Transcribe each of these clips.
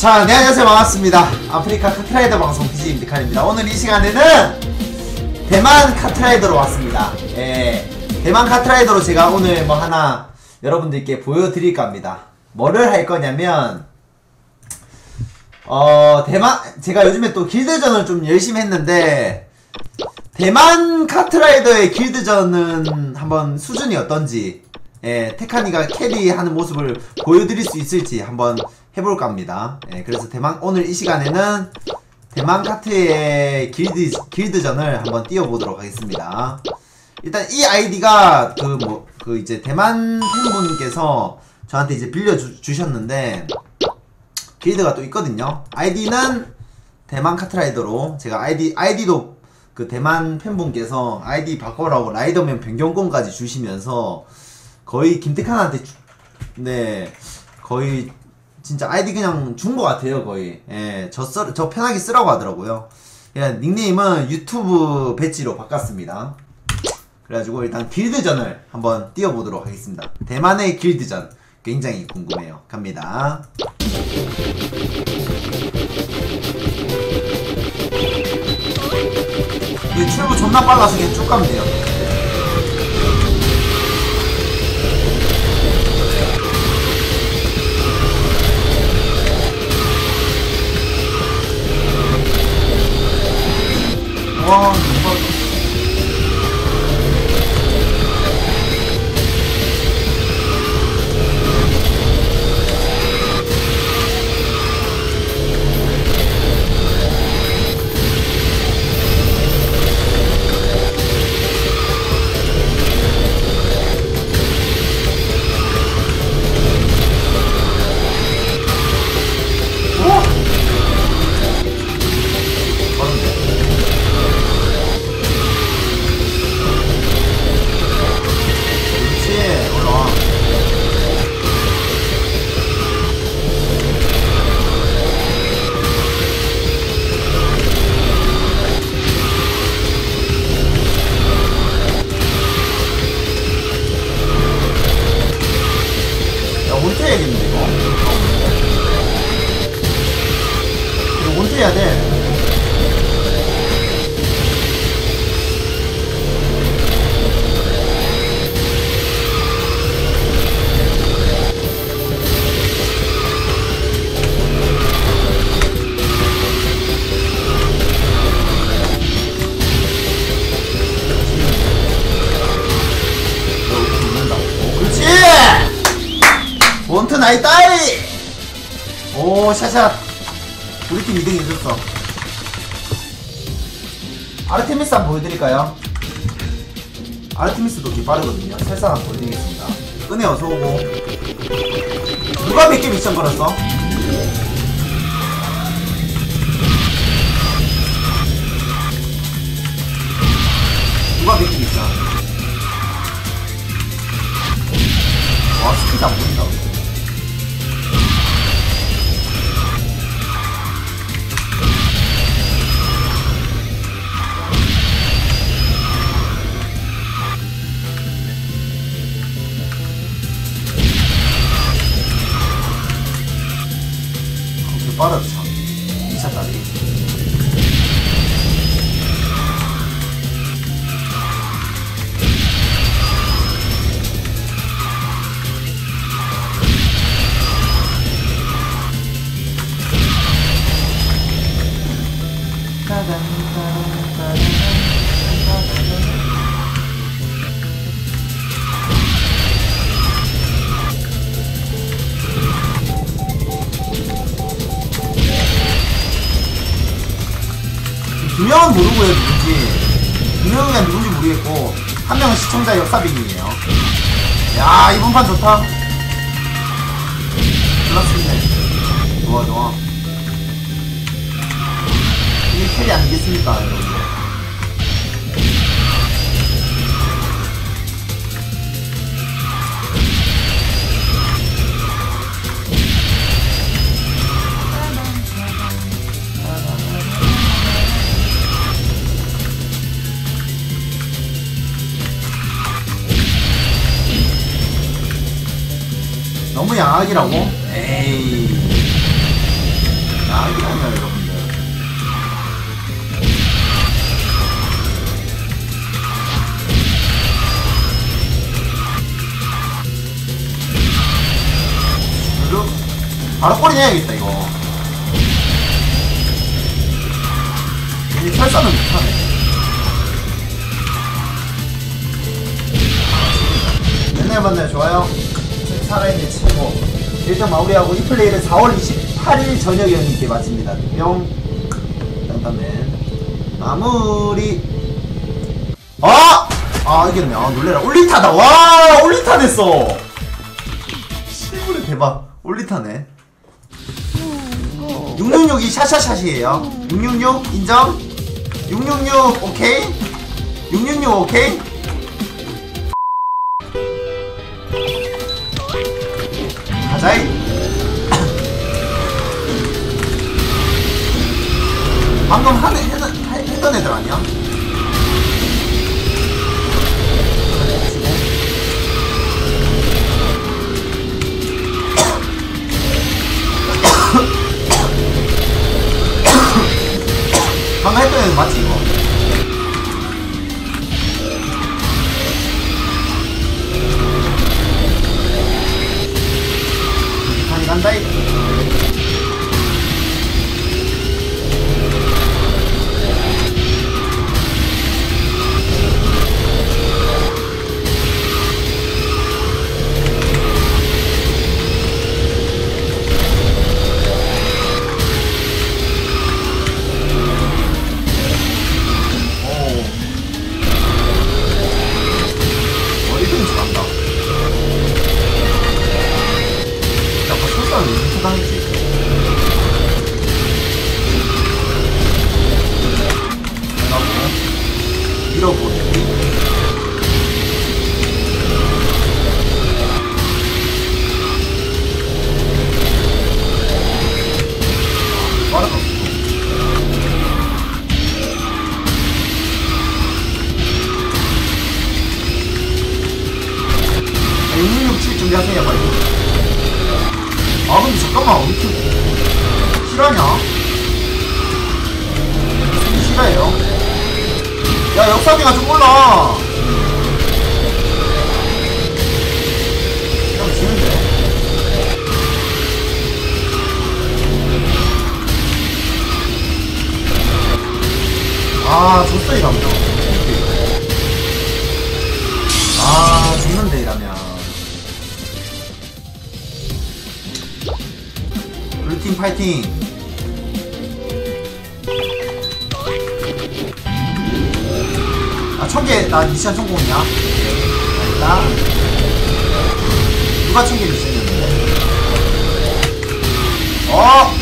자, 네, 안녕하세요. 반갑습니다. 아프리카 카트라이더 방송 BJ 임디칸입니다. 오늘 이 시간에는 대만 카트라이더로 왔습니다. 예, 대만 카트라이더로 제가 오늘 뭐 하나 여러분들께 보여드릴까 합니다. 뭐를 할 거냐면, 어, 대만, 제가 요즘에 또 길드전을 좀 열심히 했는데, 대만 카트라이더의 길드전은 한번 수준이 어떤지, 예, 테카니가 carry하는 모습을 보여드릴 수 있을지 한번 해볼까 합니다. 예, 그래서 대만, 오늘 이 시간에는 대만 카트의 길드, 길드전을 한번 띄워보도록 하겠습니다. 일단 이 아이디가 그 뭐, 그 이제 대만 팬분께서 저한테 이제 빌려주셨는데, 길드가 또 있거든요. 아이디는 대만 카트라이더로 제가 아이디, 아이디도 그 대만 팬분께서 아이디 바꿔라고 라이더명 변경권까지 주시면서 거의 김태칸한테 주, 네 거의 진짜 아이디 그냥 준 것 같아요 거의. 예저 써, 저 편하게 쓰라고 하더라고요. 그냥 닉네임은 유튜브 배지로 바꿨습니다. 그래가지고 일단 길드전을 한번 띄워보도록 하겠습니다. 대만의 길드전. 굉장히 궁금해요. 갑니다. 이 출구 존나 빨라서 그냥 쭉 가면 돼요 와, 오, 샤샷. 우리 팀 2등 해줬어. 아르테미스 한번 보여드릴까요? 아르테미스도 개 빠르거든요. 살살 한번 보여드리겠습니다. 은혜 어서오고. 누가 몇개 미션 걸었어? 누가 몇개 미션? 와 스피드 안 보인다 모르고요 누군지 두 그냥 누군지 모르겠고 한 명은 시청자 역사빙이에요. 야 이번 판 좋다. 클라스네 좋아 좋아. 이게 carry 아니겠습니까 여러분 들 너무 양악이라고? 에이. 약이라뇨 여러분들. 그리고 바로 꼬리 내야겠다 이거. 이제 철사는 못하네. 맨날 만나요. 좋아요 살아있는 친구. 일단 마무리하고 이 플레이를 4월 28일 저녁에 형님께 마칩니다. 뿅 땅땅맨. 마무리. 아! 아 이겼네. 아 놀래라. 올리타다. 와 올리타 됐어. 실물의 대박. 올리타네. 666이 샤샤샷이에요. 666 인정? 666 오케이? 666 오케이 가자이 방금 한 애, 했, 했- 했던 애들 아니야? 방금 했던 애는 맞지 역사비가 좀 올라. 그냥 지는데 아 줬어 이러면. 아 죽는데 이러면. 블루팀 파이팅 천개 나 미션 성공이야. 나 누가 천개 미션이었는데? 어!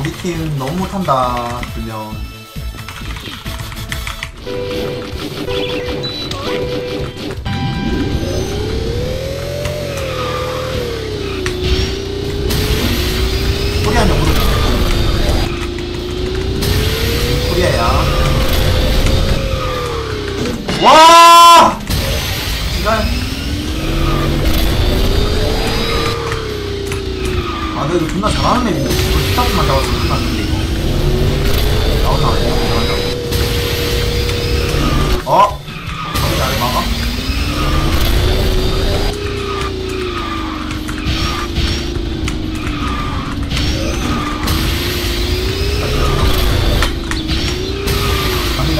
우리 팀 너무 못한다. 두명 코리안 영으로 코리아야. 와! 이걸 아, 근데 이거 존나 잘하는 맵인데. 이거 스타트만 잡았으면 끝났는데, 이거. 나온다, 이거. 나온다. 어? 거기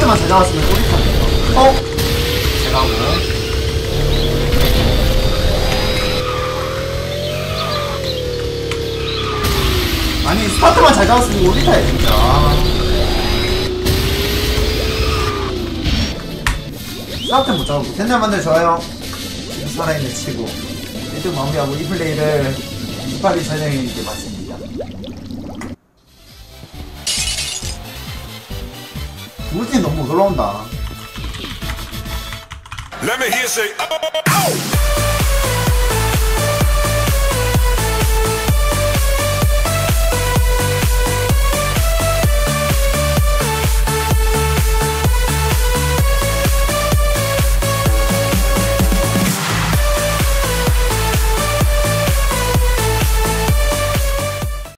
스타트만 잘 잡았으면 꼬리탄 어? 제가 하고 아니 스타트만 잘 잡았으면 오리타야 진짜. 스타트 못 잡았고 텐날 만들 좋아요. 살아있는 치고 1등 마무리하고 이 플레이를 이빨이 설명해주게 맞습 니다 우리 팀 너무 못 올라온다 Let me hear you say, oh, oh, oh.